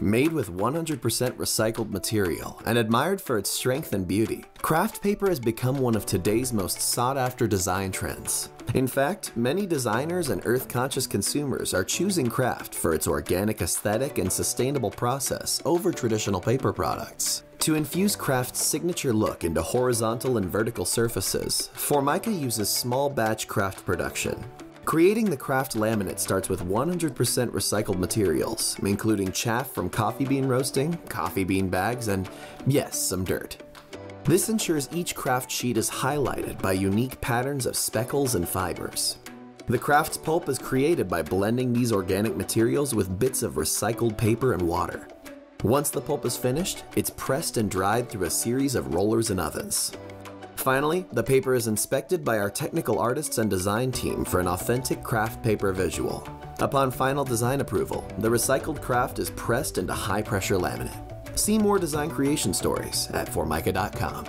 Made with 100% recycled material and admired for its strength and beauty, kraft paper has become one of today's most sought after design trends. In fact, many designers and earth conscious consumers are choosing kraft for its organic aesthetic and sustainable process over traditional paper products. To infuse kraft's signature look into horizontal and vertical surfaces, Formica uses small batch craft production, Creating the kraft laminate starts with 100% recycled materials, including chaff from coffee bean roasting, coffee bean bags, and yes, some dirt. This ensures each kraft sheet is highlighted by unique patterns of speckles and fibers. The kraft's pulp is created by blending these organic materials with bits of recycled paper and water. Once the pulp is finished, it's pressed and dried through a series of rollers and ovens. Finally, the paper is inspected by our technical artists and design team for an authentic kraft paper visual. Upon final design approval, the recycled kraft is pressed into high pressure laminate. See more design creation stories at formica.com.